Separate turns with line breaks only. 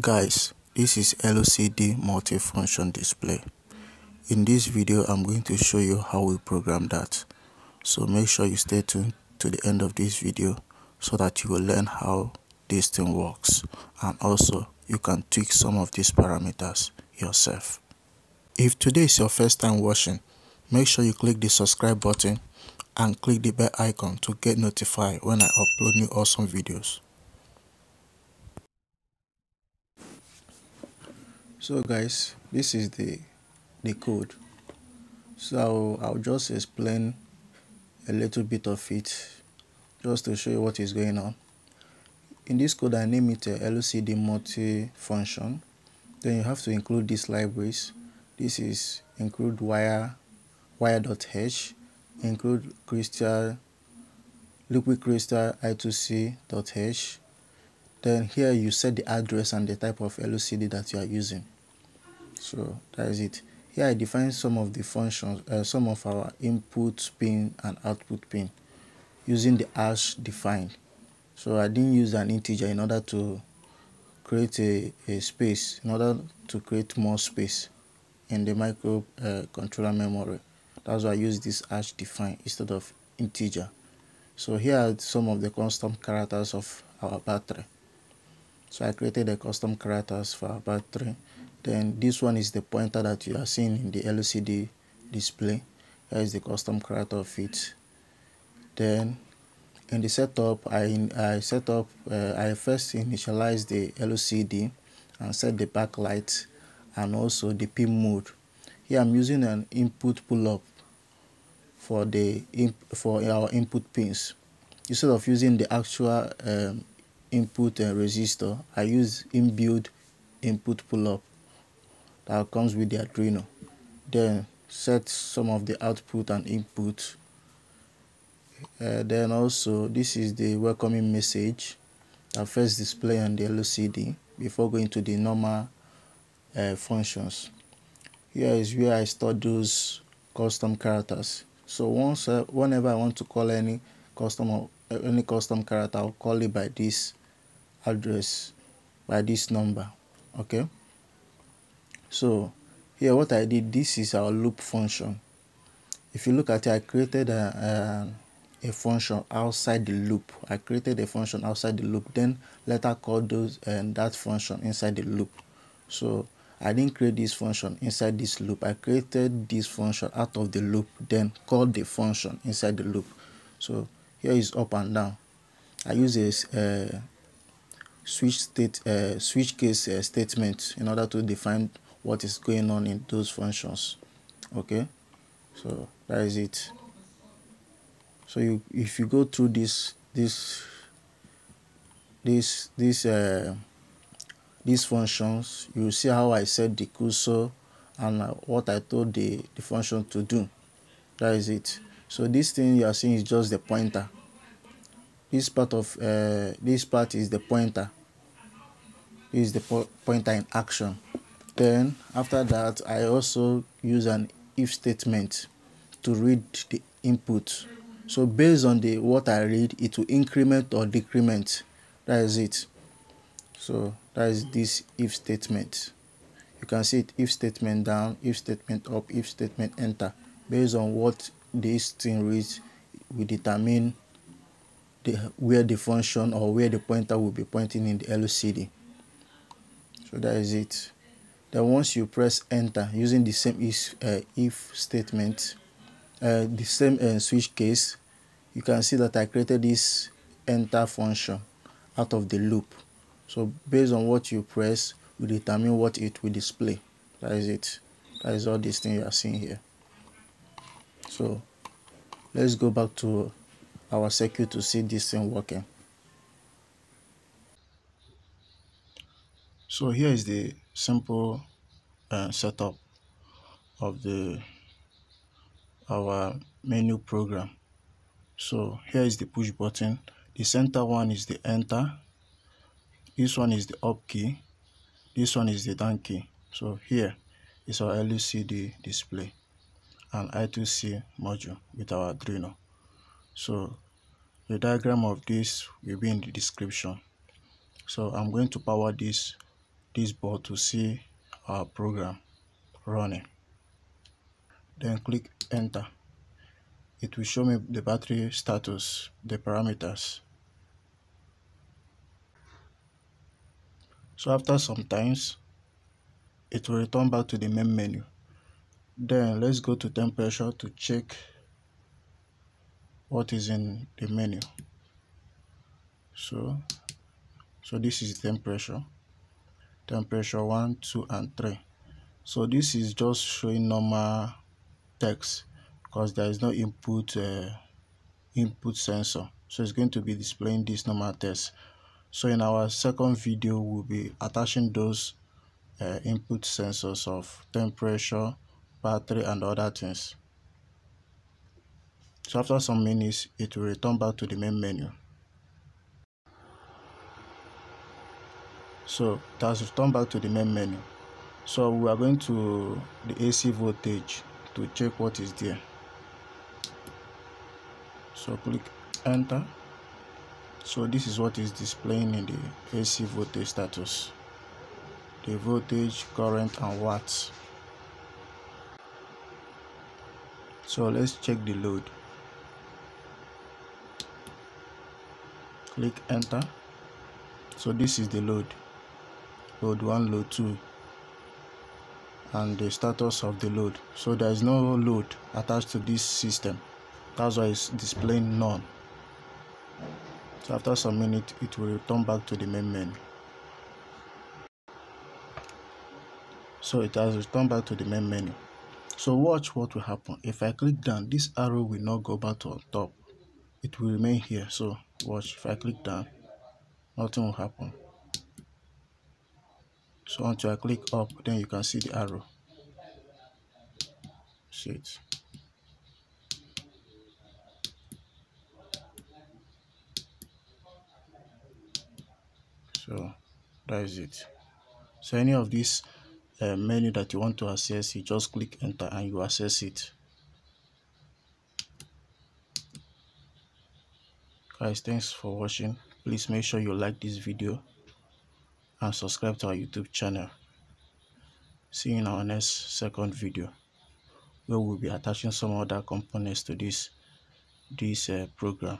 Guys, this is LCD multifunction display. In this video, I'm going to show you how we program that. So make sure you stay tuned to the end of this video so that you will learn how this thing works and also you can tweak some of these parameters yourself. If today is your first time watching, make sure you click the subscribe button and click the bell icon to get notified when I upload new awesome videos. So guys this is the the code. So I'll, just explain a little bit of it just to show you what is going on. In this code I name it uh, a LCD multi-function. Then you have to include these libraries. This is include wire wire.h include crystal liquid crystal i2c.h then here you set the address and the type of LCD that you are using. So that is it. Here I define some of the functions uh, some of our input pin and output pin using the hash defined. So I didn't use an integer in order to create a, a space in order to create more space in the micro uh, memory. That's why I use this hash define instead of integer. So here are some of the custom characters of our battery so I created a custom characters for battery then this one is the pointer that you are seeing in the LCD display. Here is the custom character of it. Then in the setup I, I set up uh, I first initialize the LCD and set the backlight and also the pin mode. Here I'm using an input pull-up for the for our input pins. Instead of using the actual um, input uh, resistor I use inbuilt input pull-up that comes with the Arduino. Then set some of the output and input. Uh, then also this is the welcoming message that first display on the LCD before going to the normal uh, functions. Here is where I store those custom characters. So once uh, whenever I want to call any custom uh, any custom character, I'll call it by this address, by this number. Okay? So here what I did this is our loop function. If you look at it I created a, a, a function outside the loop. I created a function outside the loop then let later call those and that function inside the loop. So I didn't create this function inside this loop. I created this function out of the loop then called the function inside the loop. So here is up and down. I use a switch state uh, switch case uh, statement in order to define what is going on in those functions. Okay? So that is it. So you if you go through this this this this uh, these functions you see how I set the cursor and uh, what I told the, the function to do. That is it. So this thing you are seeing is just the pointer. This part of uh, this part is the pointer is the po pointer in action. Then after that I also use an if statement to read the input. So based on the what I read it will increment or decrement. That is it. So that is this if statement. You can see it if statement down if statement up if statement enter. Based on what this thing reads we determine the where the function or where the pointer will be pointing in the LCD so that is it. Then once you press enter using the same if, uh, if statement uh, the same uh, switch case you can see that I created this enter function out of the loop. So based on what you press we determine what it will display. That is it. That is all this thing you are seeing here. So let's go back to our circuit to see this thing working so here is the simple uh, setup of the our menu program. So here is the push button. The center one is the enter. This one is the up key. This one is the down key. So here is our LCD display and I2C module with our Arduino so the diagram of this will be in the description. So I'm going to power this this board to see our program running. Then click enter. It will show me the battery status the parameters. So after some times it will return back to the main menu. Then let's go to temperature to check what is in the menu. So so this is temperature temperature 1 2 and 3 so this is just showing normal text because there is no input uh, input sensor. So it's going to be displaying this normal text. So in our second video we'll be attaching those uh, input sensors of temperature battery and other things. So after some minutes it will return back to the main menu so it has returned back to the main menu. So we are going to the AC voltage to check what is there. So click enter. So this is what is displaying in the AC voltage status. The voltage current and watts. So let's check the load. Click enter. So this is the load load 1 load 2 and the status of the load. So there is no load attached to this system. That's why it's displaying none. So after some minutes it will return back to the main menu. So it has returned back to the main menu. So watch what will happen. If i click down this arrow will not go back to on top. It will remain here. So watch. If i click down nothing will happen so until i click up then you can see the arrow. See it so that is it. So any of these uh, menu that you want to access you just click enter and you access it. Guys thanks for watching. Please make sure you like this video and subscribe to our youtube channel. See you in our next second video where we'll be attaching some other components to this this uh, program